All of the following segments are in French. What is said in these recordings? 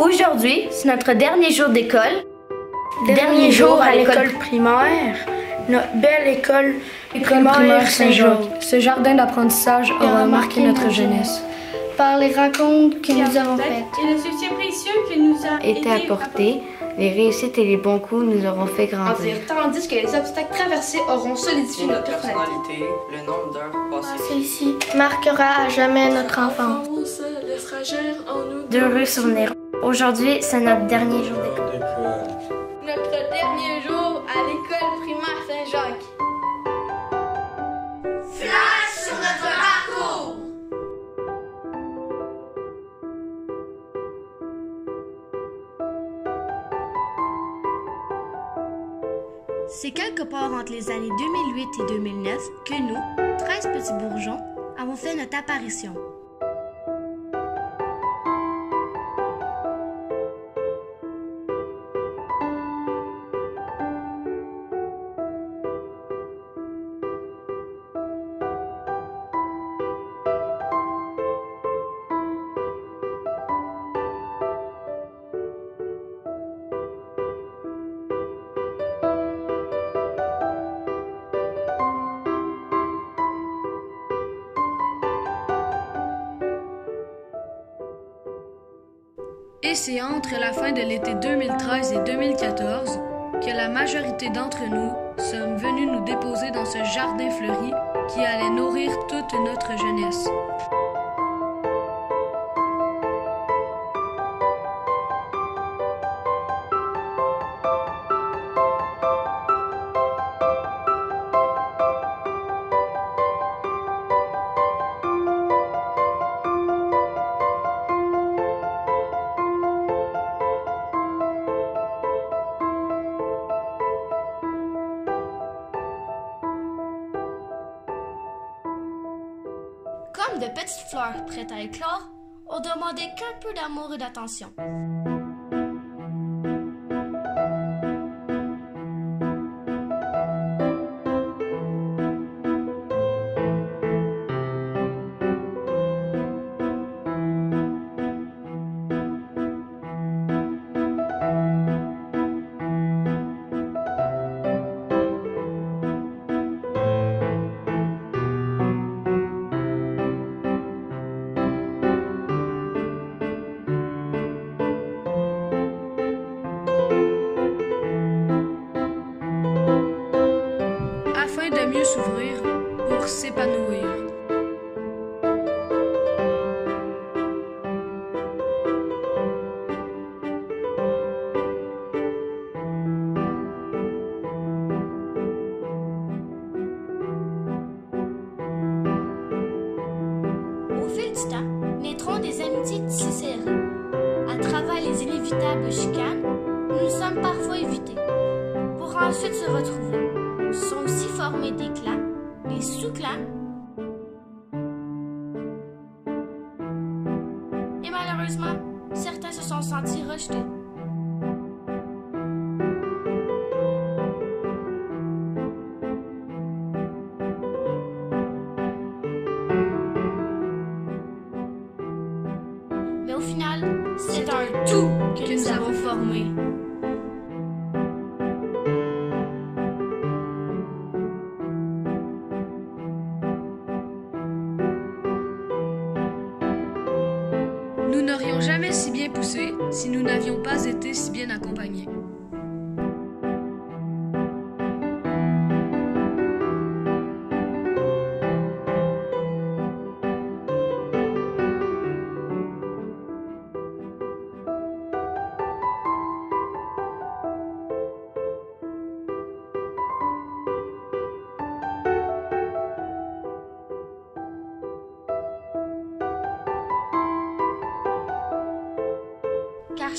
Aujourd'hui, c'est notre dernier jour d'école. Dernier jour à l'école primaire. Notre belle école primaire Saint-Jacques. Ce jardin d'apprentissage aura marqué notre jeunesse. Par les rencontres que nous avons faites. Et le soutien précieux que nous a été apporté, les réussites et les bons coups nous auront fait grandir. Tandis que les obstacles traversés auront solidifié notre personnalité. Le nombre d'heures passées. Celui-ci marquera à jamais notre enfance. D'heureux souvenirs. Aujourd'hui, c'est notre dernier jour d'école. Notre dernier jour à l'école primaire Saint-Jacques. Flash sur notre parcours! C'est quelque part entre les années 2008 et 2009 que nous, 13 petits bourgeons, avons fait notre apparition. Et c'est entre la fin de l'été 2013 et 2014 que la majorité d'entre nous sommes venus nous déposer dans ce jardin fleuri qui allait nourrir toute notre jeunesse. De petites fleurs prêtes à éclore, on demandait qu'un peu d'amour et d'attention. S'épanouir. Au temps, naîtront des amitiés tissées À travers les inévitables chicanes, nous sommes parfois évités, pour ensuite se retrouver. Sont aussi formés des et malheureusement, certains se sont sentis rejetés. Mais au final, c'est un tout que nous avons formé. Nous n'avions pas été si bien accompagnés.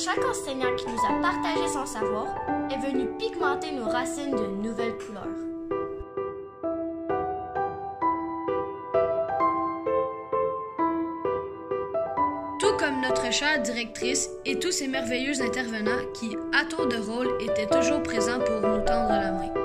Chaque enseignant qui nous a partagé son savoir est venu pigmenter nos racines de nouvelles couleurs. Tout comme notre chère directrice et tous ces merveilleux intervenants qui, à tour de rôle, étaient toujours présents pour nous tendre la main.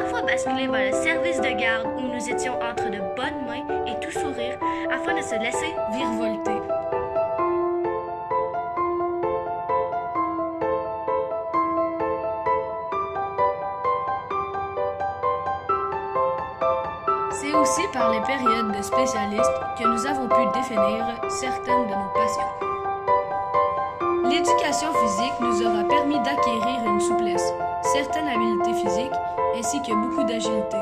Parfois basculé vers le service de garde où nous étions entre de bonnes mains et tout sourire afin de se laisser virevolter. C'est aussi par les périodes de spécialistes que nous avons pu définir certaines de nos passions. L'éducation physique nous aura permis d'acquérir une souplesse, certaines habiletés physiques ainsi que beaucoup d'agilité.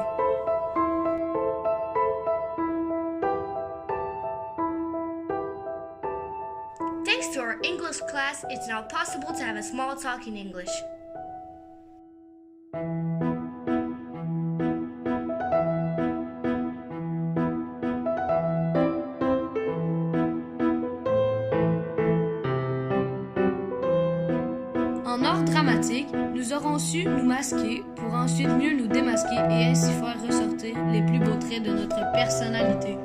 Thanks to our English class, it's now possible to have a small talk in English. Nous aurons su nous masquer pour ensuite mieux nous démasquer et ainsi faire ressortir les plus beaux traits de notre personnalité.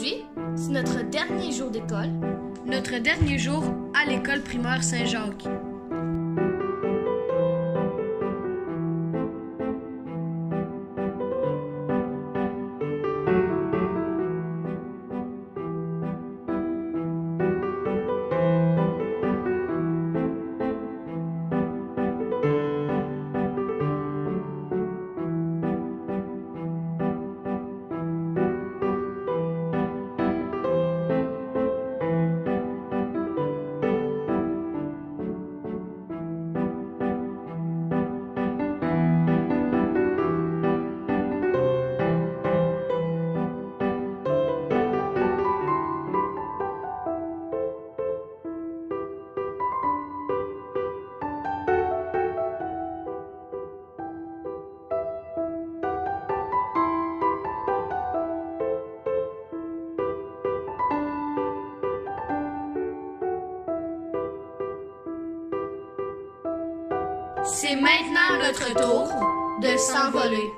Aujourd'hui, c'est notre dernier jour d'école. Notre dernier jour à l'école primaire Saint-Jacques. C'est maintenant notre tour de s'envoler.